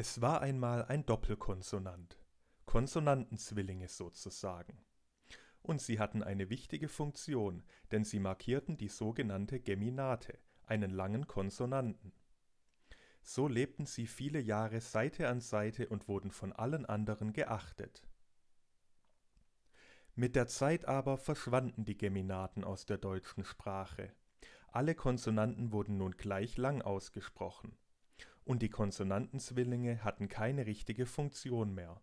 Es war einmal ein Doppelkonsonant, Konsonantenzwillinge sozusagen. Und sie hatten eine wichtige Funktion, denn sie markierten die sogenannte Geminate, einen langen Konsonanten. So lebten sie viele Jahre Seite an Seite und wurden von allen anderen geachtet. Mit der Zeit aber verschwanden die Geminaten aus der deutschen Sprache. Alle Konsonanten wurden nun gleich lang ausgesprochen und die Konsonantenzwillinge hatten keine richtige Funktion mehr.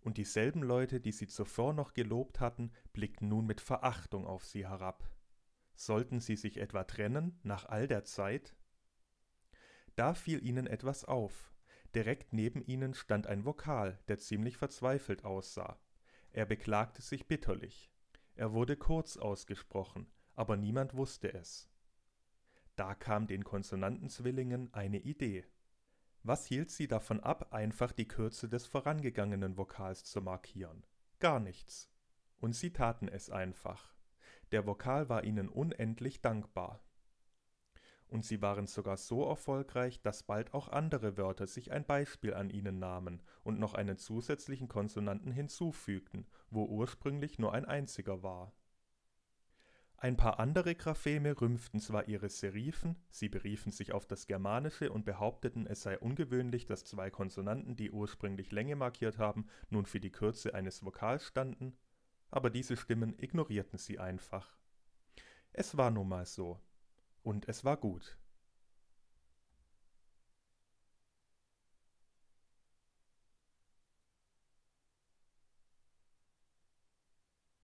Und dieselben Leute, die sie zuvor noch gelobt hatten, blickten nun mit Verachtung auf sie herab. Sollten sie sich etwa trennen nach all der Zeit? Da fiel ihnen etwas auf. Direkt neben ihnen stand ein Vokal, der ziemlich verzweifelt aussah. Er beklagte sich bitterlich. Er wurde kurz ausgesprochen, aber niemand wusste es. Da kam den Konsonantenzwillingen eine Idee. Was hielt sie davon ab, einfach die Kürze des vorangegangenen Vokals zu markieren? Gar nichts. Und sie taten es einfach. Der Vokal war ihnen unendlich dankbar. Und sie waren sogar so erfolgreich, dass bald auch andere Wörter sich ein Beispiel an ihnen nahmen und noch einen zusätzlichen Konsonanten hinzufügten, wo ursprünglich nur ein einziger war. Ein paar andere Grapheme rümpften zwar ihre Serifen, sie beriefen sich auf das Germanische und behaupteten, es sei ungewöhnlich, dass zwei Konsonanten, die ursprünglich Länge markiert haben, nun für die Kürze eines Vokals standen, aber diese Stimmen ignorierten sie einfach. Es war nun mal so. Und es war gut.